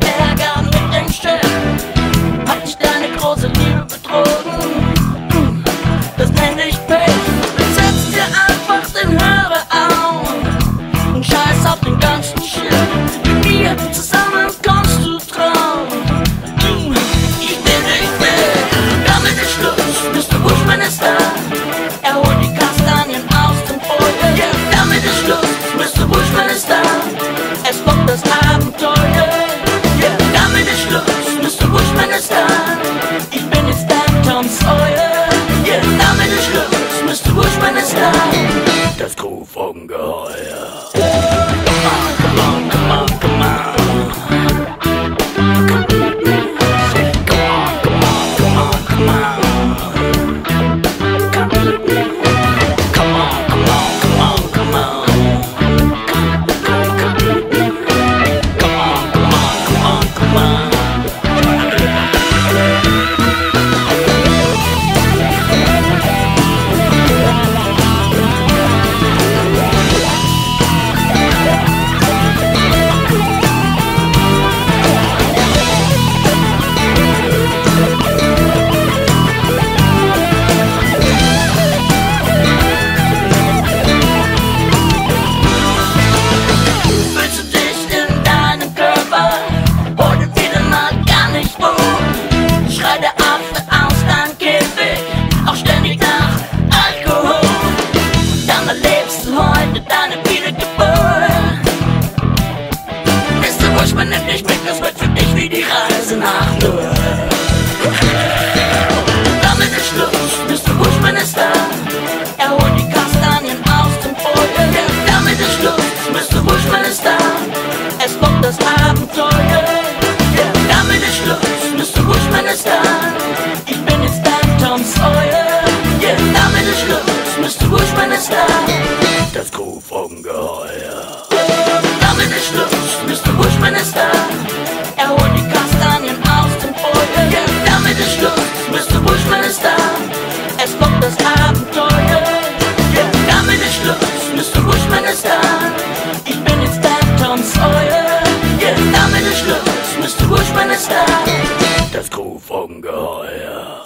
that I got. 哎呀。ich bin das wird für dich wie die Reise nach Null. Damit ist Schluss, bist du Er holt die Kastanien aus dem Feuer. Damit ist Schluss, bist du Buschminister. Es kommt das Abenteuer. Damit ist Schluss, bist du Buschminister. Ich bin jetzt dein Tom Sawyer. Damit ist Schluss, Mr. bist du Buschminister. ein Bushminister. Ich bin jetzt back, Tom Sawyer. Jetzt damit ist Schluss, Mr. Bushminister. Das Kuhfungeheuer.